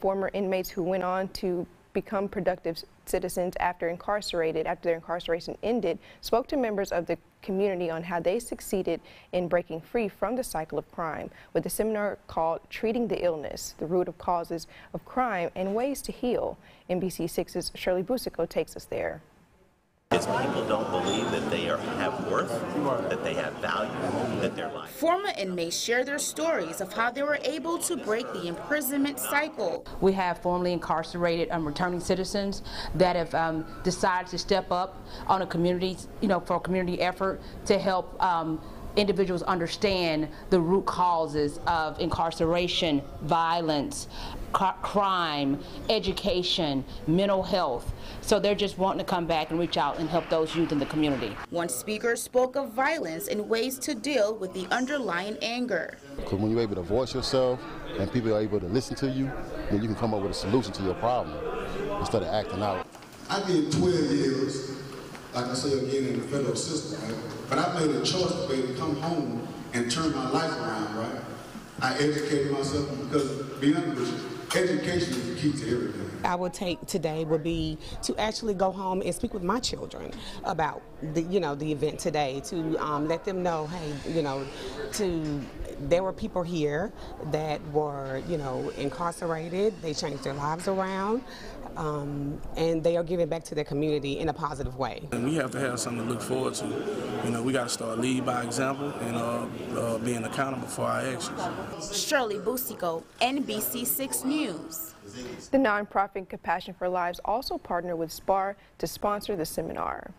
former inmates who went on to become productive citizens after incarcerated, after their incarceration ended, spoke to members of the community on how they succeeded in breaking free from the cycle of crime with a seminar called Treating the Illness, the Root of Causes of Crime and Ways to Heal. NBC6's Shirley Busico takes us there. Is people don't believe that they are, have worth, that they have value, that their life. Former inmates share their stories of how they were able to break the imprisonment cycle. We have formerly incarcerated um, returning citizens that have um, decided to step up on a community, you know, for a community effort to help um, individuals understand the root causes of incarceration, violence, crime, education, mental health. So they're just wanting to come back and reach out and help those youth in the community. One speaker spoke of violence and ways to deal with the underlying anger. Because when you're able to voice yourself and people are able to listen to you, then you can come up with a solution to your problem instead of acting out. I did 12 years, like I say again, in the federal system, right? But I made a choice to come home and turn my life around, right? I educated myself because, be honest education is the key to everything. I would take today would be to actually go home and speak with my children about the you know the event today to um, let them know hey you know to there were people here that were you know incarcerated they changed their lives around um, and they are giving back to their community in a positive way. And we have to have something to look forward to. You know, we got to start lead by example and uh, uh, being accountable for our actions. Shirley Busico, NBC6 News. The nonprofit Compassion for Lives also partnered with SPAR to sponsor the seminar.